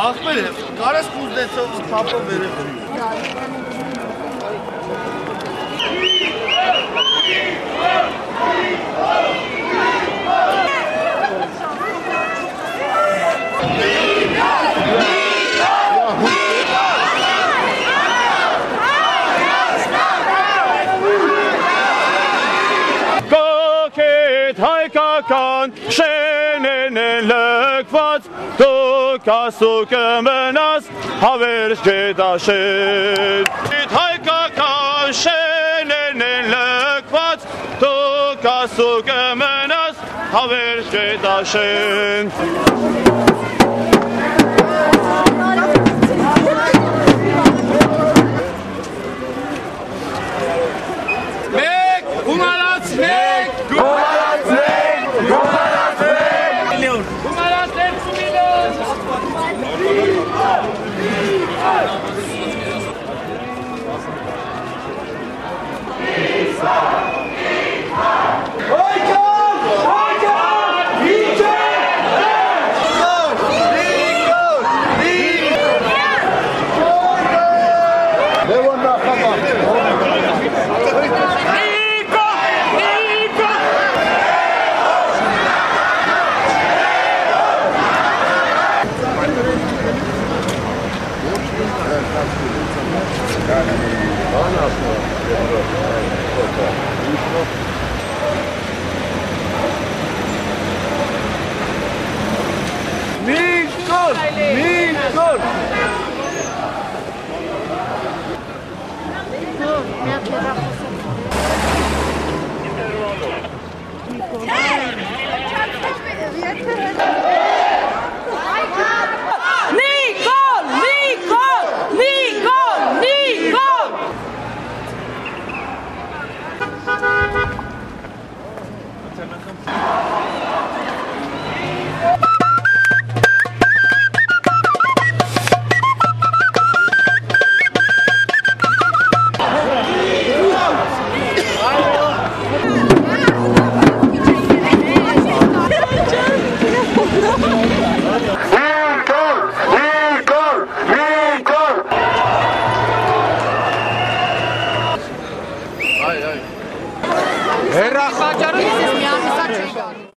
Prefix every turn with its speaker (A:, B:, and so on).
A: Ախպեր, կարես կուզնեցով պապով երեխում։ Հայ! Հայ! Հայ!
B: Կոքետ հայկական շենեն են լկված դուք ասու կմնաս հավերժ գետաշեն Իտ հայկական շենեն են լկված դուք ասու կմնաս հավերժ գետաշեն
C: Մեկ, Mikor! Mikor! Mikor!
A: Mikor! Հերախաճարը
D: ես միահիսա չի գալի։